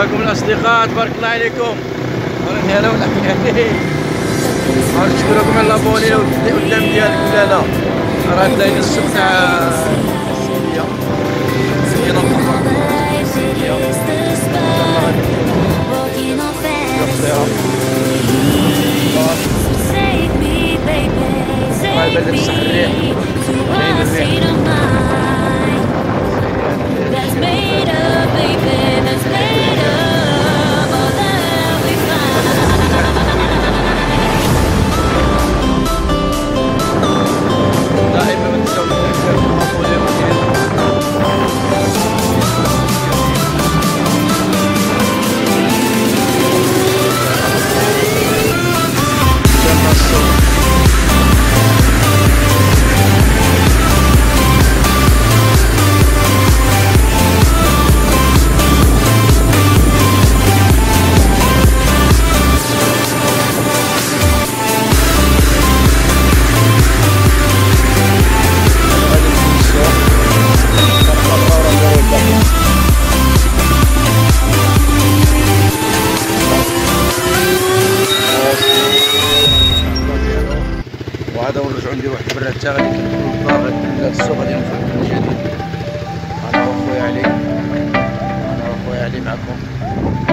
عليكم الأصدقاء تبارك الله عليكم. راني هلا ولا يعني نشكركم على لابوني قدام ديالك لا لا. راه داين السوق تاع السيديه سيدنا محمد Save me, وهذا ونرجعوا نديرو واحد البراد حتى غادي نديرو السوق غادي نفتحوا من جديد أنا وأخويا علي. أنا وأخويا علي معكم.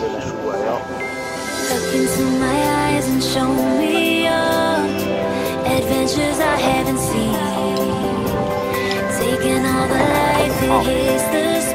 Look into my eyes and show me all adventures I haven't seen. Taking all the here's oh. the